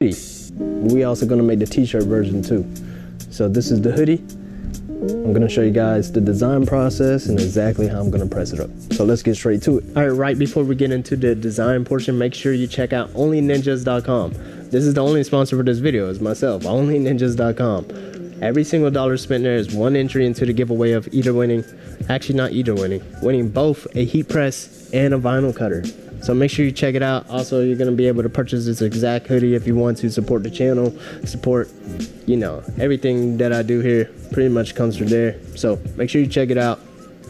We also gonna make the t-shirt version too. So this is the hoodie. I'm gonna show you guys the design process and exactly how I'm gonna press it up. So let's get straight to it. All right, right before we get into the design portion, make sure you check out onlyninjas.com. This is the only sponsor for this video, is myself, onlyninjas.com. Every single dollar spent there is one entry into the giveaway of either winning, actually not either winning, winning both a heat press and a vinyl cutter. So make sure you check it out. Also, you're gonna be able to purchase this exact hoodie if you want to support the channel, support, you know, everything that I do here pretty much comes from there. So make sure you check it out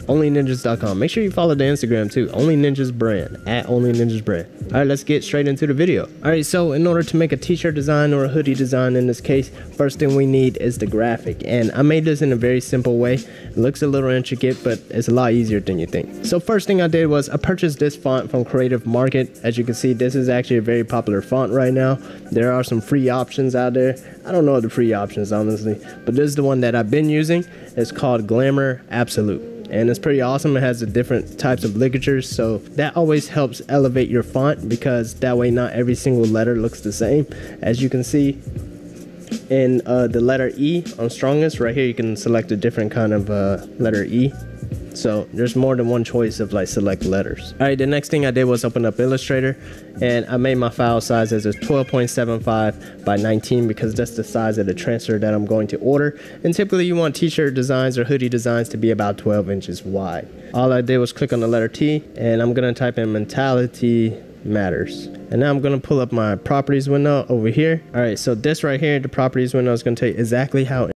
onlyninjas.com. Make sure you follow the Instagram too, Only Ninjas Brand, at Only Ninjas Brand. All right, let's get straight into the video. All right, so in order to make a t-shirt design or a hoodie design in this case, first thing we need is the graphic. And I made this in a very simple way. It looks a little intricate, but it's a lot easier than you think. So first thing I did was I purchased this font from Creative Market. As you can see, this is actually a very popular font right now. There are some free options out there. I don't know the free options, honestly, but this is the one that I've been using. It's called Glamour Absolute and it's pretty awesome. It has the different types of ligatures, so that always helps elevate your font because that way not every single letter looks the same. As you can see in uh, the letter E on strongest, right here you can select a different kind of uh, letter E. So there's more than one choice of like select letters. All right, the next thing I did was open up Illustrator and I made my file size as a 12.75 by 19 because that's the size of the transfer that I'm going to order. And typically you want t-shirt designs or hoodie designs to be about 12 inches wide. All I did was click on the letter T and I'm gonna type in mentality matters. And now I'm gonna pull up my properties window over here. All right, so this right here, the properties window is gonna tell you exactly how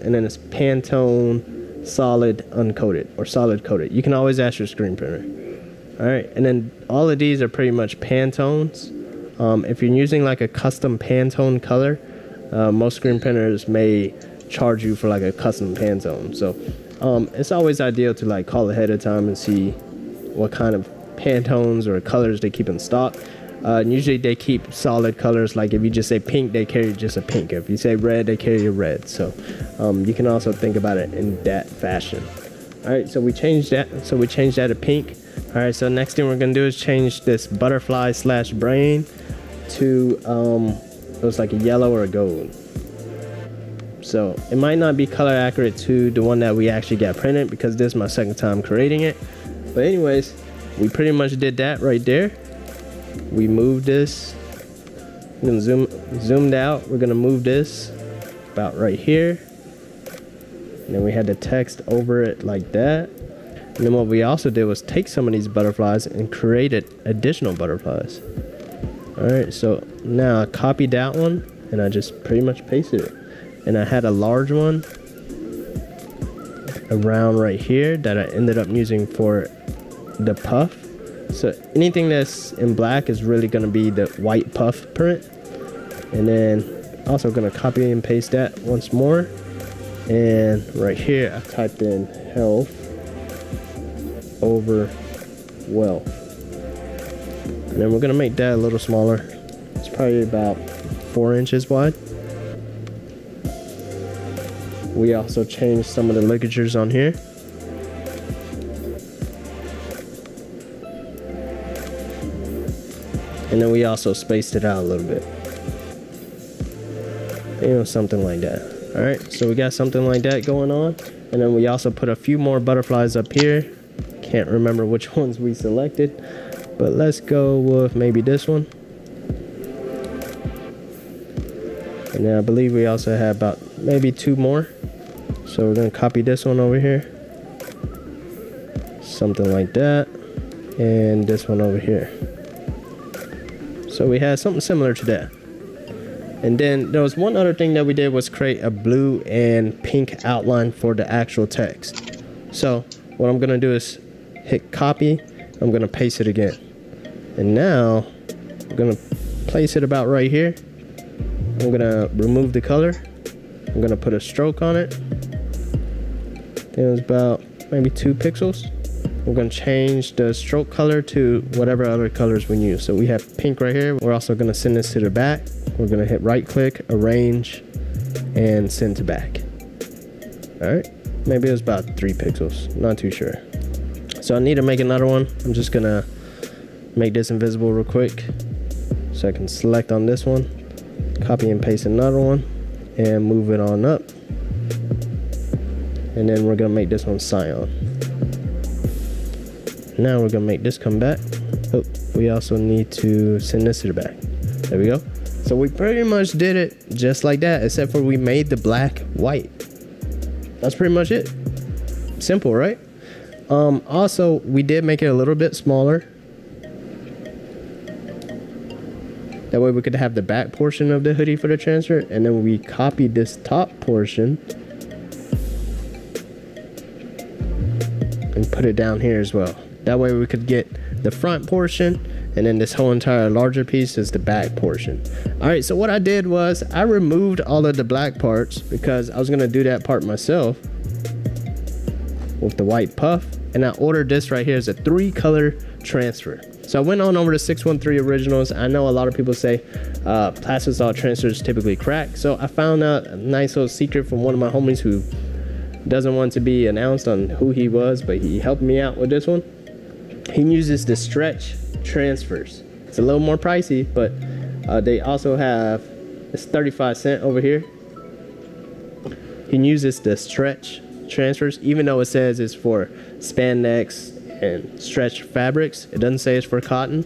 and then it's Pantone solid uncoated or solid coated. You can always ask your screen printer. All right, and then all of these are pretty much Pantones. Um, if you're using like a custom Pantone color, uh, most screen printers may charge you for like a custom Pantone. So um, it's always ideal to like call ahead of time and see what kind of Pantones or colors they keep in stock. Uh, usually they keep solid colors. Like if you just say pink, they carry just a pink. If you say red, they carry a red. So um, you can also think about it in that fashion. All right, so we changed that. So we changed that to pink. All right, so next thing we're gonna do is change this butterfly slash brain to um, it was like a yellow or a gold. So it might not be color accurate to the one that we actually got printed because this is my second time creating it. But anyways, we pretty much did that right there. We move this. I'm gonna zoom zoomed out. We're gonna move this about right here. And then we had the text over it like that. And then what we also did was take some of these butterflies and created additional butterflies. All right, so now I copied that one and I just pretty much pasted it. And I had a large one around right here that I ended up using for the puff. So anything that's in black is really gonna be the white puff print. And then also gonna copy and paste that once more. And right here, I typed in health over wealth. And then we're gonna make that a little smaller. It's probably about four inches wide. We also changed some of the ligatures on here. And then we also spaced it out a little bit. You know, something like that. All right, so we got something like that going on. And then we also put a few more butterflies up here. Can't remember which ones we selected, but let's go with maybe this one. And then I believe we also have about maybe two more. So we're gonna copy this one over here. Something like that. And this one over here. So we had something similar to that. And then there was one other thing that we did was create a blue and pink outline for the actual text. So what I'm gonna do is hit copy. I'm gonna paste it again. And now I'm gonna place it about right here. I'm gonna remove the color. I'm gonna put a stroke on it. It was about maybe two pixels. We're gonna change the stroke color to whatever other colors we use. So we have pink right here. We're also gonna send this to the back. We're gonna hit right click, arrange, and send to back. All right, maybe it was about three pixels, not too sure. So I need to make another one. I'm just gonna make this invisible real quick. So I can select on this one, copy and paste another one, and move it on up. And then we're gonna make this one cyan. Now we're gonna make this come back. Oh, we also need to send this to the back. There we go. So we pretty much did it just like that, except for we made the black white. That's pretty much it. Simple, right? Um, also, we did make it a little bit smaller. That way we could have the back portion of the hoodie for the transfer. And then we copied this top portion. And put it down here as well. That way we could get the front portion and then this whole entire larger piece is the back portion. All right, so what I did was I removed all of the black parts because I was gonna do that part myself with the white puff. And I ordered this right here as a three color transfer. So I went on over to 613 Originals. I know a lot of people say uh, Plastisol transfers typically crack. So I found out a nice little secret from one of my homies who doesn't want to be announced on who he was, but he helped me out with this one. He uses the stretch transfers. It's a little more pricey, but uh, they also have it's 35 cent over here. He uses the stretch transfers, even though it says it's for spandex and stretch fabrics. It doesn't say it's for cotton.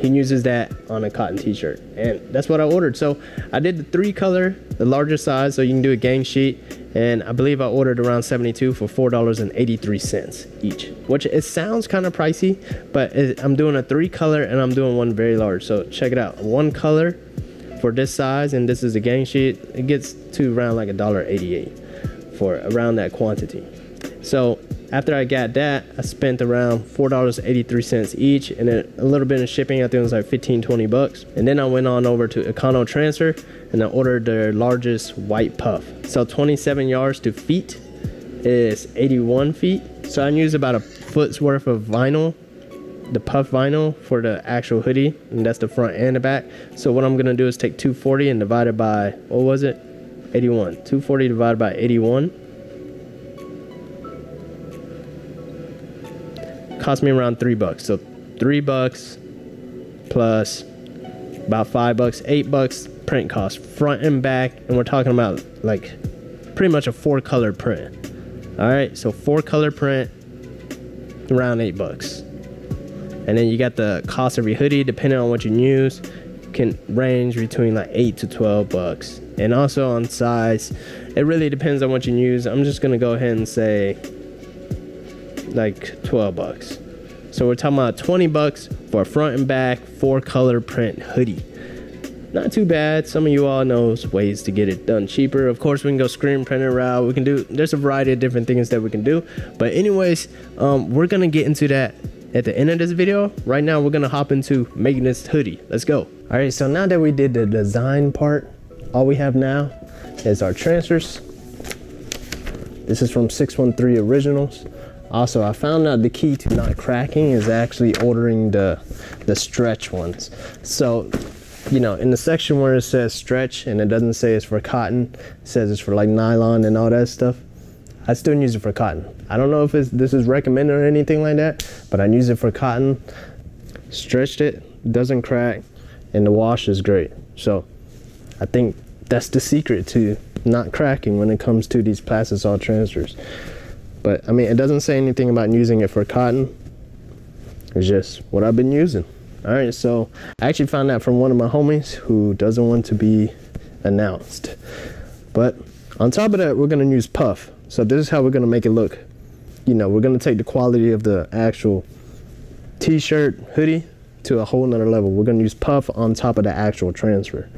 He uses that on a cotton t-shirt. And that's what I ordered. So I did the three color, the larger size, so you can do a gang sheet. And I believe I ordered around 72 for $4.83 each, which it sounds kind of pricey, but it, I'm doing a three color and I'm doing one very large. So check it out. One color for this size, and this is a gang sheet. It gets to around like a dollar 88 for around that quantity. So after I got that, I spent around $4.83 each and a little bit of shipping. I think it was like 15, 20 bucks. And then I went on over to Econo Transfer and I ordered their largest white puff. So 27 yards to feet is 81 feet. So I used about a foot's worth of vinyl, the puff vinyl for the actual hoodie. And that's the front and the back. So what I'm gonna do is take 240 and divide it by, what was it? 81. 240 divided by 81 cost me around three bucks. So three bucks plus about five bucks, eight bucks print cost, front and back, and we're talking about like pretty much a four color print. All right, so four color print, around eight bucks. And then you got the cost of your hoodie, depending on what you use, can range between like eight to 12 bucks. And also on size, it really depends on what you use. I'm just gonna go ahead and say like 12 bucks. So we're talking about 20 bucks for a front and back four color print hoodie. Not too bad. Some of you all knows ways to get it done cheaper. Of course, we can go screen printer route. We can do. There's a variety of different things that we can do. But anyways, um, we're gonna get into that at the end of this video. Right now, we're gonna hop into making this hoodie. Let's go. All right. So now that we did the design part, all we have now is our transfers. This is from 613 Originals. Also, I found out the key to not cracking is actually ordering the the stretch ones. So, you know, in the section where it says stretch and it doesn't say it's for cotton, it says it's for like nylon and all that stuff. I still use it for cotton. I don't know if this is recommended or anything like that, but I use it for cotton. Stretched it, doesn't crack, and the wash is great. So, I think that's the secret to not cracking when it comes to these plastisol transfers. But I mean, it doesn't say anything about using it for cotton. It's just what I've been using. All right, so I actually found that from one of my homies who doesn't want to be announced. But on top of that, we're gonna use puff. So this is how we're gonna make it look. You know, we're gonna take the quality of the actual t-shirt, hoodie to a whole nother level. We're gonna use puff on top of the actual transfer.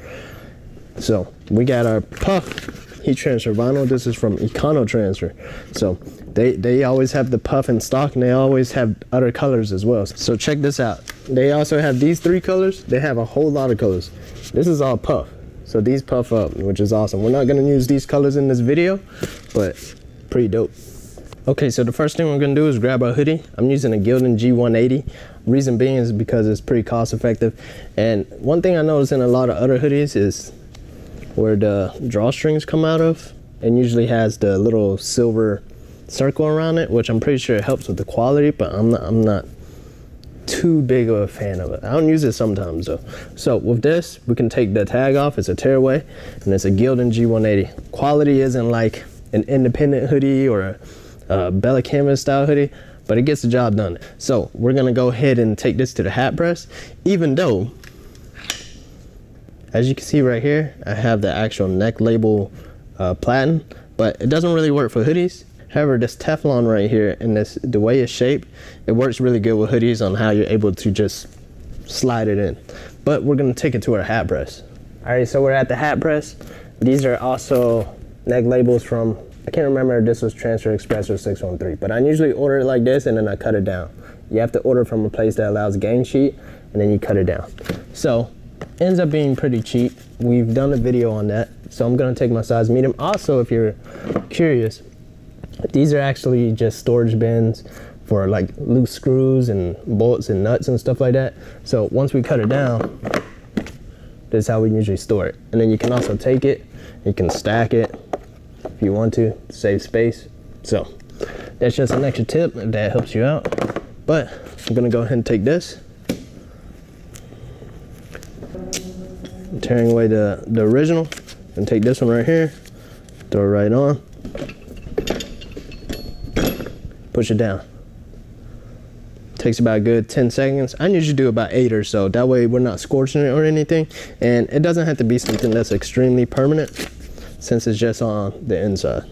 So we got our puff heat transfer vinyl. This is from Econo Transfer. So they, they always have the puff in stock and they always have other colors as well. So check this out. They also have these three colors. They have a whole lot of colors. This is all puff. So these puff up, which is awesome. We're not gonna use these colors in this video, but pretty dope. Okay, so the first thing we're gonna do is grab our hoodie. I'm using a Gildan G180. Reason being is because it's pretty cost effective. And one thing I notice in a lot of other hoodies is where the drawstrings come out of and usually has the little silver circle around it, which I'm pretty sure it helps with the quality, but I'm not, I'm not too big of a fan of it. I don't use it sometimes though. So with this, we can take the tag off. It's a tearaway and it's a Gildan G180. Quality isn't like an independent hoodie or a, a Bella Canvas style hoodie, but it gets the job done. So we're gonna go ahead and take this to the hat press, even though as you can see right here, I have the actual neck label uh, platen, but it doesn't really work for hoodies. However, this Teflon right here and this the way it's shaped, it works really good with hoodies on how you're able to just slide it in. But we're gonna take it to our hat press. All right, so we're at the hat press. These are also neck labels from, I can't remember if this was Transfer Express or 613, but I usually order it like this and then I cut it down. You have to order from a place that allows gang sheet and then you cut it down. So ends up being pretty cheap. We've done a video on that, so I'm gonna take my size medium. Also, if you're curious, these are actually just storage bins for like loose screws and bolts and nuts and stuff like that. So once we cut it down, this is how we usually store it. And then you can also take it, you can stack it if you want to, save space. So that's just an extra tip that helps you out. But I'm gonna go ahead and take this tearing away the, the original and take this one right here, throw it right on, push it down. Takes about a good 10 seconds. I usually do about eight or so. That way we're not scorching it or anything. And it doesn't have to be something that's extremely permanent since it's just on the inside.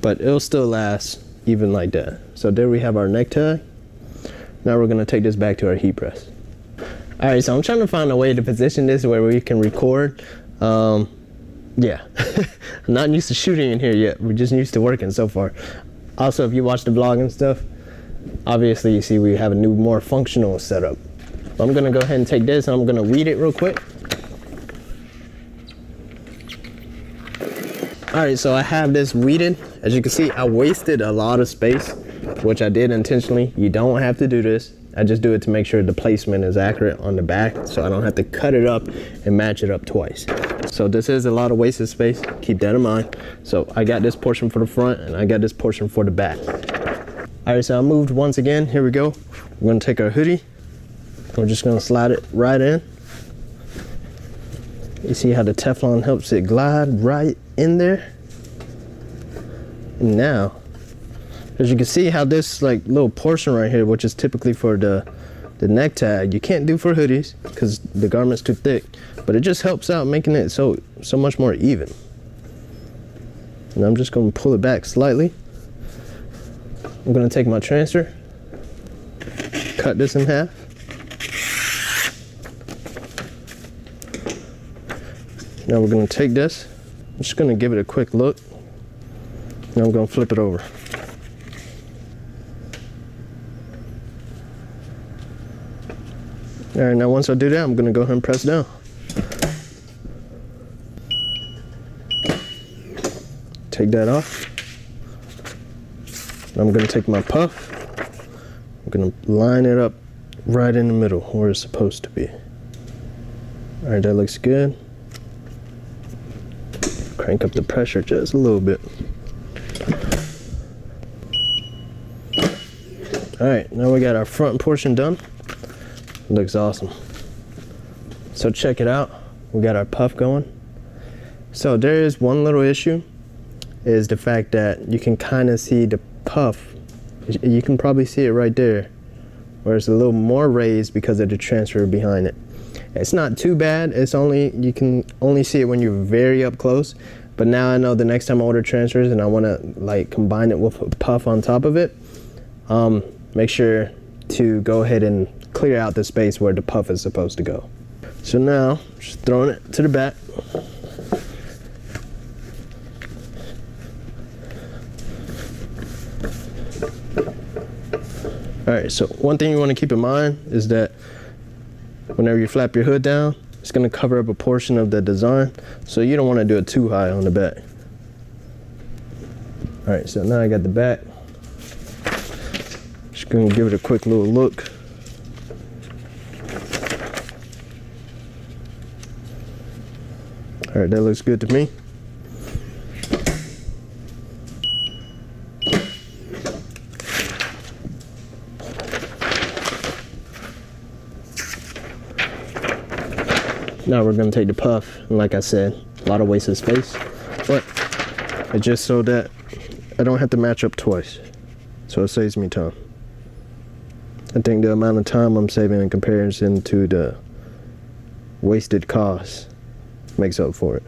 But it'll still last even like that. So there we have our neck tag. Now we're gonna take this back to our heat press. All right, so I'm trying to find a way to position this where we can record. Um, yeah, I'm not used to shooting in here yet. We're just used to working so far. Also, if you watch the vlog and stuff, obviously you see we have a new, more functional setup. I'm gonna go ahead and take this and I'm gonna weed it real quick. All right, so I have this weeded. As you can see, I wasted a lot of space, which I did intentionally. You don't have to do this. I just do it to make sure the placement is accurate on the back so I don't have to cut it up and match it up twice. So this is a lot of wasted space, keep that in mind. So I got this portion for the front and I got this portion for the back. All right, so I moved once again. Here we go. We're gonna take our hoodie. We're just gonna slide it right in. You see how the Teflon helps it glide right in there? And now, as you can see how this like little portion right here, which is typically for the the neck tag, you can't do for hoodies because the garment's too thick, but it just helps out making it so so much more even. And I'm just gonna pull it back slightly. I'm gonna take my transfer, cut this in half. Now we're gonna take this, I'm just gonna give it a quick look. Now I'm gonna flip it over. All right, now once I do that, I'm gonna go ahead and press down. Take that off. I'm gonna take my puff. I'm gonna line it up right in the middle where it's supposed to be. All right, that looks good. Crank up the pressure just a little bit. All right, now we got our front portion done. Looks awesome. So check it out. We got our puff going. So there is one little issue is the fact that you can kind of see the puff. You can probably see it right there where it's a little more raised because of the transfer behind it. It's not too bad. It's only, you can only see it when you're very up close. But now I know the next time I order transfers and I want to like combine it with a puff on top of it, um, make sure to go ahead and clear out the space where the puff is supposed to go. So now, just throwing it to the back. All right, so one thing you wanna keep in mind is that whenever you flap your hood down, it's gonna cover up a portion of the design, so you don't wanna do it too high on the back. All right, so now I got the back. Just gonna give it a quick little look. All right, that looks good to me. Now we're gonna take the puff, and like I said, a lot of wasted space, but it's just so that I don't have to match up twice. So it saves me time. I think the amount of time I'm saving in comparison to the wasted cost makes up for it.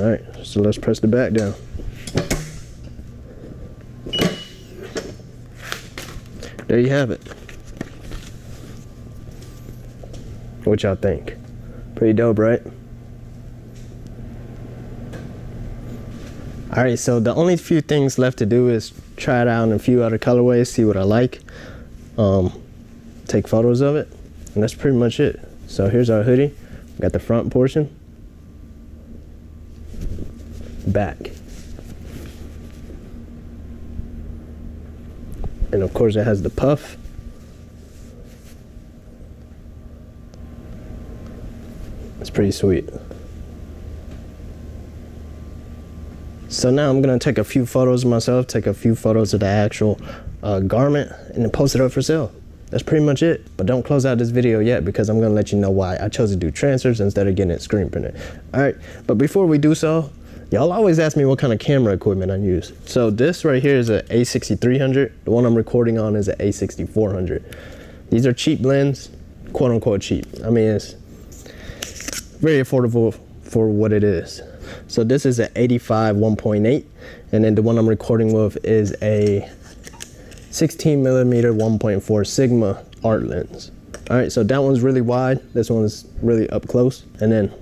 All right, so let's press the back down. There you have it. What y'all think? Pretty dope, right? All right, so the only few things left to do is try it out in a few other colorways, see what I like, um, take photos of it, and that's pretty much it. So here's our hoodie. We got the front portion, back. And of course it has the puff. It's pretty sweet. So now I'm gonna take a few photos of myself, take a few photos of the actual uh, garment, and then post it up for sale. That's pretty much it. But don't close out this video yet because I'm gonna let you know why I chose to do transfers instead of getting it screen printed. All right, but before we do so, Y'all always ask me what kind of camera equipment I use. So this right here is a A6300. The one I'm recording on is an A6400. These are cheap lens, quote unquote cheap. I mean, it's very affordable for what it is. So this is an 85 1.8, and then the one I'm recording with is a 16 millimeter 1.4 Sigma art lens. All right, so that one's really wide. This one's really up close. And then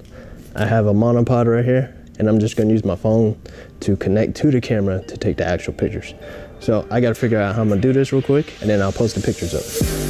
I have a monopod right here and I'm just gonna use my phone to connect to the camera to take the actual pictures. So I gotta figure out how I'm gonna do this real quick and then I'll post the pictures up.